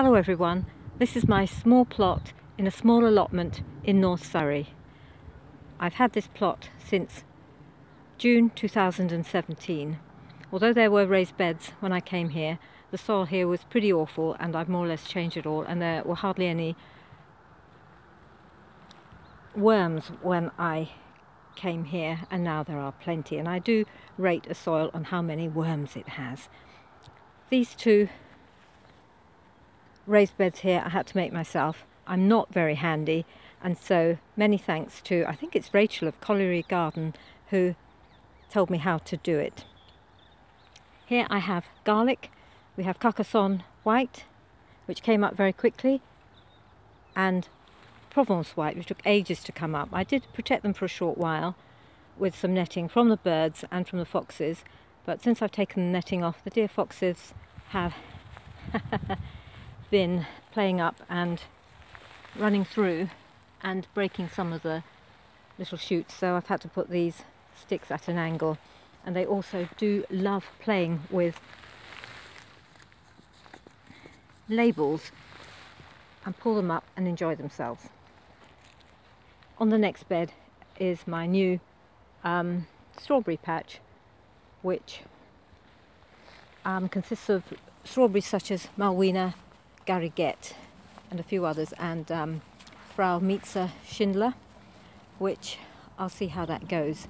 Hello everyone, this is my small plot in a small allotment in North Surrey. I've had this plot since June 2017. Although there were raised beds when I came here, the soil here was pretty awful and I've more or less changed it all and there were hardly any worms when I came here and now there are plenty and I do rate a soil on how many worms it has. These two raised beds here I had to make myself. I'm not very handy and so many thanks to, I think it's Rachel of Colliery Garden who told me how to do it. Here I have garlic, we have Carcassonne Wight which came up very quickly and Provence Wight which took ages to come up. I did protect them for a short while with some netting from the birds and from the foxes but since I've taken the netting off the dear foxes have been playing up and running through and breaking some of the little shoots so I've had to put these sticks at an angle and they also do love playing with labels and pull them up and enjoy themselves. On the next bed is my new um, strawberry patch which um, consists of strawberries such as Malwina, Gariguette and a few others and um, Frau Mieze Schindler which I'll see how that goes.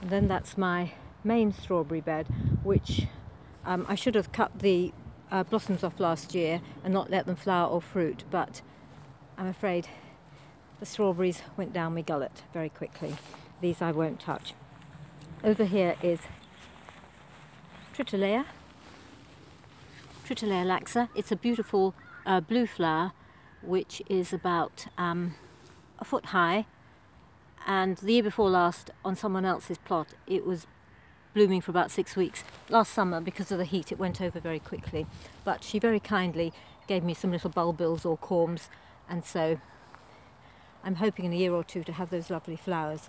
And then that's my main strawberry bed which um, I should have cut the uh, blossoms off last year and not let them flower or fruit but I'm afraid the strawberries went down my gullet very quickly. These I won't touch. Over here is Triteleia Triteleia laxa. It's a beautiful a blue flower which is about um, a foot high and the year before last on someone else's plot it was blooming for about six weeks. Last summer because of the heat it went over very quickly but she very kindly gave me some little bulbils or corms and so I'm hoping in a year or two to have those lovely flowers.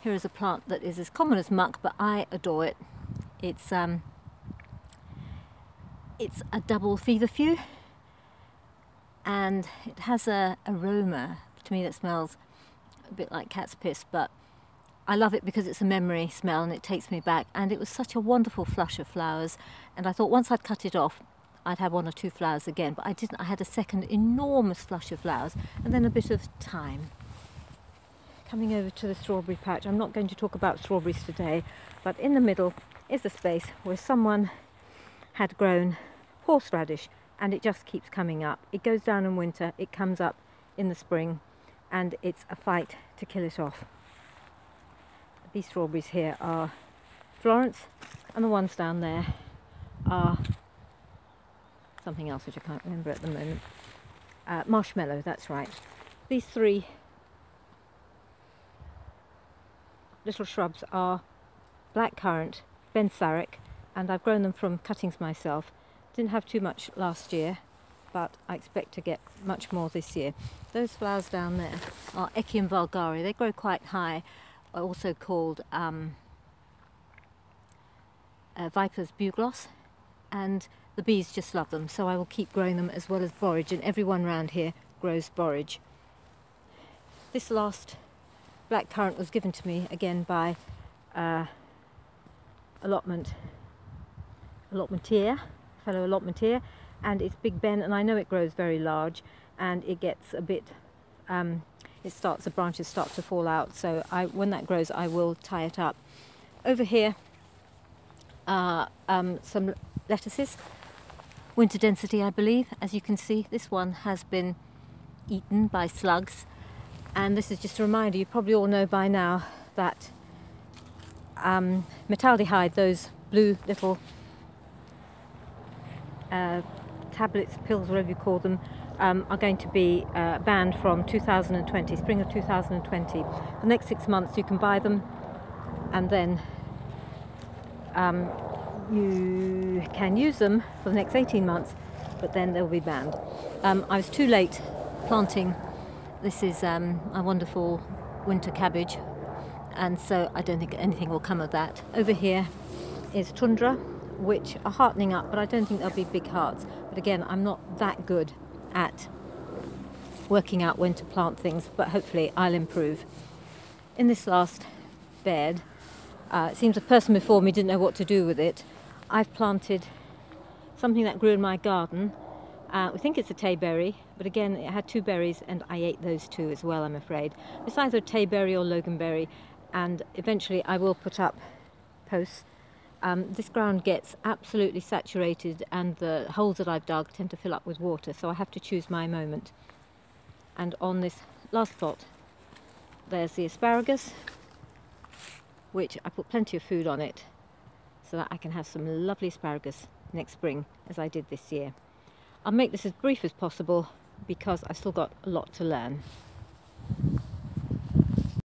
Here is a plant that is as common as muck but I adore it. It's um, it's a double feverfew and it has a aroma to me that smells a bit like cat's piss but I love it because it's a memory smell and it takes me back. And it was such a wonderful flush of flowers. And I thought once I'd cut it off I'd have one or two flowers again. But I didn't. I had a second enormous flush of flowers and then a bit of thyme. Coming over to the strawberry patch. I'm not going to talk about strawberries today but in the middle is a space where someone had grown horseradish and it just keeps coming up. It goes down in winter, it comes up in the spring, and it's a fight to kill it off. These strawberries here are Florence, and the ones down there are something else which I can't remember at the moment. Uh, Marshmello, that's right. These three little shrubs are blackcurrant, Ben Sarek, and I've grown them from cuttings myself didn't have too much last year, but I expect to get much more this year. Those flowers down there are Echium vulgare. They grow quite high, also called um, uh, Viper's bugloss, and the bees just love them, so I will keep growing them as well as borage, and everyone around here grows borage. This last black currant was given to me again by uh, allotment allotmentier fellow allotment here and it's Big Ben and I know it grows very large and it gets a bit um, it starts the branches start to fall out. So I when that grows I will tie it up. Over here are um, some lettuces. Winter density I believe. As you can see this one has been eaten by slugs. And this is just a reminder you probably all know by now that um, metaldehyde those blue little uh, tablets, pills, whatever you call them, um, are going to be uh, banned from 2020, spring of 2020. The next six months you can buy them and then um, you can use them for the next 18 months, but then they'll be banned. Um, I was too late planting. This is um, a wonderful winter cabbage, and so I don't think anything will come of that. Over here is tundra, which are heartening up, but I don't think they'll be big hearts. But again, I'm not that good at working out when to plant things, but hopefully I'll improve. In this last bed, uh, it seems a person before me didn't know what to do with it. I've planted something that grew in my garden. Uh, we think it's a tayberry, but again, it had two berries and I ate those two as well, I'm afraid. It's either tayberry or loganberry, and eventually I will put up posts. Um, this ground gets absolutely saturated and the holes that I've dug tend to fill up with water, so I have to choose my moment. And on this last plot, there's the asparagus, which I put plenty of food on it so that I can have some lovely asparagus next spring as I did this year. I'll make this as brief as possible because I've still got a lot to learn.